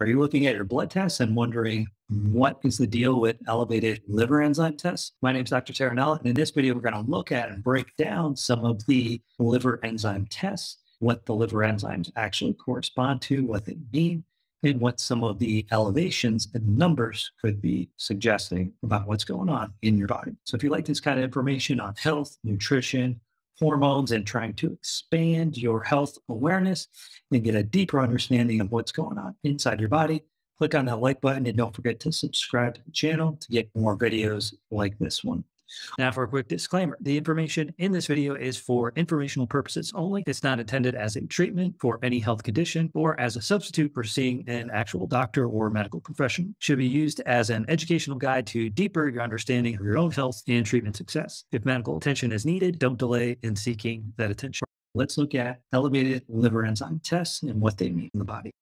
Are you looking at your blood tests and wondering mm-hmm. what is the deal with elevated liver enzyme tests? My name is Dr. Terranella, and in this video, we're going to look at and break down some of the liver enzyme tests, what the liver enzymes actually correspond to, what they mean, and what some of the elevations and numbers could be suggesting about what's going on in your body. So if you like this kind of information on health, nutrition, hormones and trying to expand your health awareness and get a deeper understanding of what's going on inside your body, click on that like button and don't forget to subscribe to the channel to get more videos like this one. Now, for a quick disclaimer, the information in this video is for informational purposes only. It's not intended as a treatment for any health condition or as a substitute for seeing an actual doctor or medical professional. It should be used as an educational guide to deeper your understanding of your own health and treatment success. If medical attention is needed, don't delay in seeking that attention. Let's look at elevated liver enzyme tests and what they mean in the body.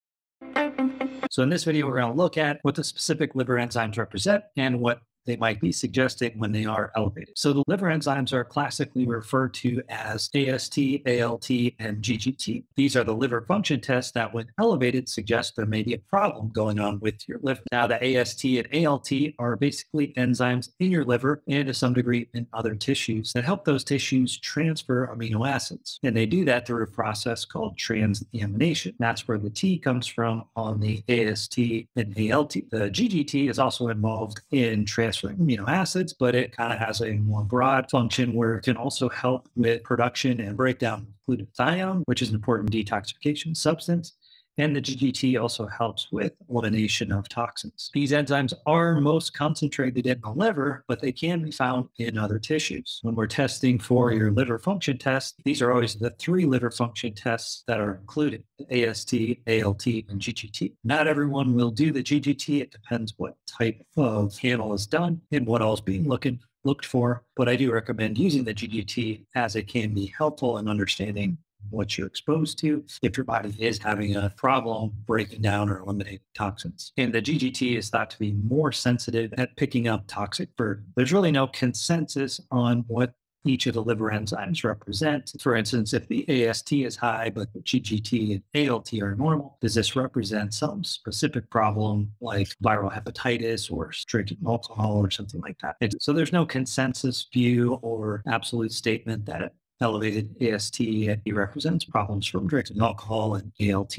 So in this video, we're going to look at what the specific liver enzymes represent and what they might be suggesting when they are elevated. So the liver enzymes are classically referred to as AST, ALT, and GGT. These are the liver function tests that, when elevated, suggest there may be a problem going on with your liver. Now, the AST and ALT are basically enzymes in your liver and to some degree in other tissues that help those tissues transfer amino acids. And they do that through a process called transamination. That's where the T comes from on the AST and ALT. The GGT is also involved in trans amino acids, but it kind of has a more broad function where it can also help with production and breakdown of glutathione, which is an important detoxification substance. And the GGT also helps with elimination of toxins. These enzymes are most concentrated in the liver, but they can be found in other tissues. When we're testing for your liver function test, these are always the three liver function tests that are included AST, ALT, and GGT. Not everyone will do the GGT. It depends what type of panel is done and what else being looking looked for. But I do recommend using the GGT as it can be helpful in understanding what you're exposed to if your body is having a problem breaking down or eliminating toxins. And the GGT is thought to be more sensitive at picking up toxic burden. There's really no consensus on what each of the liver enzymes represent. For instance, if the AST is high, but the GGT and ALT are normal, does this represent some specific problem like viral hepatitis or drinking alcohol or something like that? so there's no consensus view or absolute statement that elevated AST represents problems from drinking alcohol, and ALT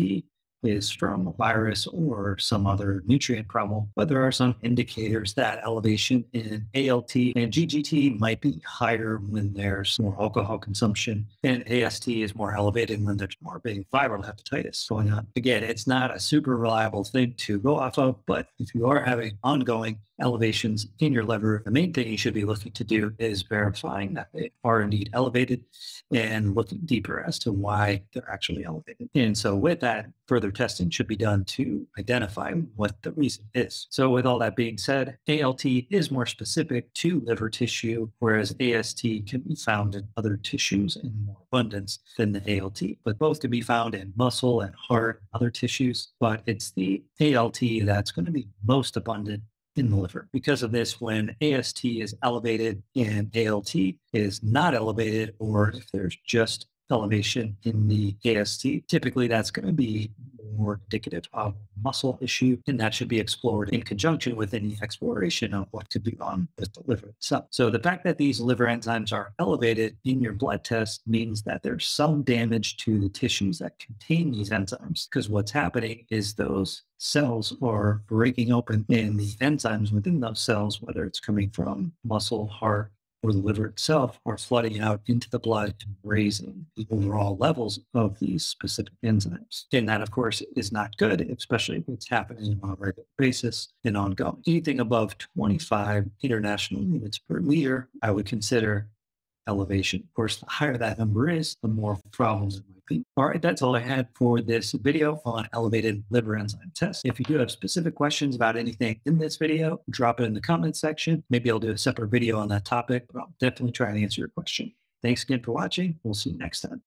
is from a virus or some other nutrient problem. But there are some indicators that elevation in ALT and GGT might be higher when there's more alcohol consumption, and AST is more elevated when there's more being viral hepatitis going on. Again, it's not a super reliable thing to go off of, but if you are having ongoing elevations in your liver, the main thing you should be looking to do is verifying that they are indeed elevated and looking deeper as to why they're actually elevated. And so, with that, further testing should be done to identify what the reason is. So, with all that being said, ALT is more specific to liver tissue, whereas AST can be found in other tissues in more abundance than the ALT, but both can be found in muscle and heart, other tissues. But it's the ALT that's going to be most abundant in the liver. Because of this, when AST is elevated and ALT is not elevated, or if there's just elevation in the AST, typically that's going to be more indicative of muscle issue, and that should be explored in conjunction with any exploration of what could be wrong with the liver itself. So the fact that these liver enzymes are elevated in your blood test means that there's some damage to the tissues that contain these enzymes, because what's happening is those cells are breaking open and the enzymes within those cells, whether it's coming from muscle, heart, or the liver itself are flooding out into the blood and raising the overall levels of these specific enzymes. And that, of course, is not good, especially if it's happening on a regular basis and ongoing. Anything above 25 international units per liter, I would consider elevation. Of course, the higher that number is, the more problems it might. All right, that's all I had for this video on elevated liver enzyme tests. If you do have specific questions about anything in this video, drop it in the comments section. Maybe I'll do a separate video on that topic, but I'll definitely try and answer your question. Thanks again for watching. We'll see you next time.